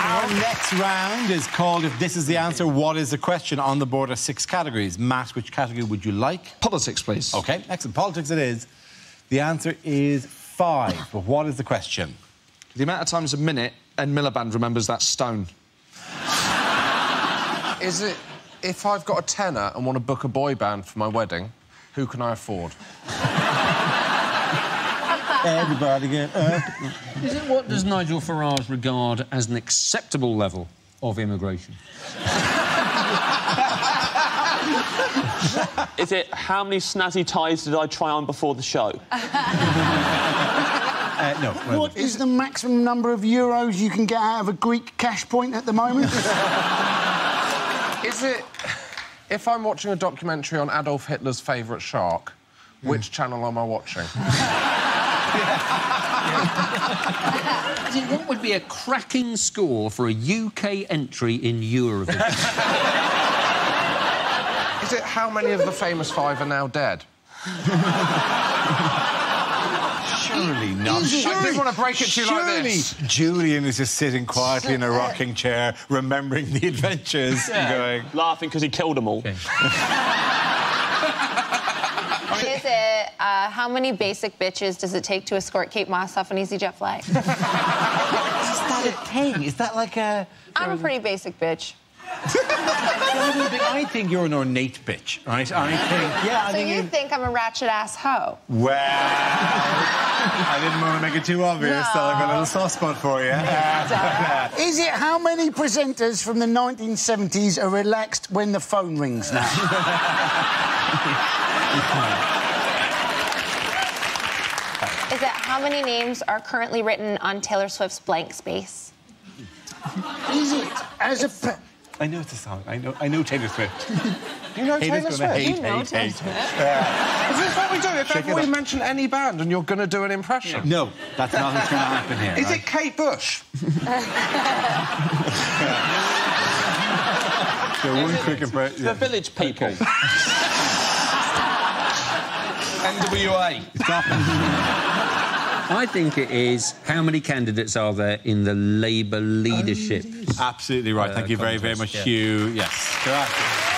Our next round is called If This Is the Answer, What is the Question? On the board are six categories. Matt, which category would you like? Politics, please. OK, excellent. Politics it is. The answer is five. But what is the question? The amount of times a minute Ed Miliband remembers that stone. Is it if I've got a tenner and want to book a boy band for my wedding, who can I afford? Everybody get up. Is it what does Nigel Farage regard as an acceptable level of immigration? Is it how many snazzy ties did I try on before the show? Uh, no. well, What is the maximum number of euros you can get out of a Greek cash point at the moment? Is it if I'm watching a documentary on Adolf Hitler's favourite shark, which channel am I watching? Is it what would be a cracking score for a UK entry in Eurovision? Is it how many of the famous five are now dead? surely not. I didn't want to break it to you like this. Julian is just sitting quietly in a rocking chair, remembering the adventures and going... Laughing because he killed them all. Is it uh, how many basic bitches does it take to escort Kate Moss off an EasyJet flight? Is that a thing? Is that like a... I'm a pretty basic bitch. I think you're an ornate bitch, right? I think... Yeah, I So think you you... think I'm a ratchet ass hoe? Well... I didn't want to make it too obvious, so I've got a little soft spot for you. Is it how many presenters from the 1970s are relaxed when the phone rings now? Is it how many names are currently written on Taylor Swift's blank space? Is it as a... pe- I know it's a song. I know, I know Taylor Swift. You know Taylor's Taylor gonna Swift? hate, hate, hate. Is this what we do? If Check ever we out. mention any band and you're going to do an impression? No, that's not what's going to happen here. Is right? it Kate Bush? So one quick impression. The village people. NWA. I think it is how many candidates are there in the Labour leadership? Absolutely right. Thank you very, very much, yeah. Hugh. Yes. Correct.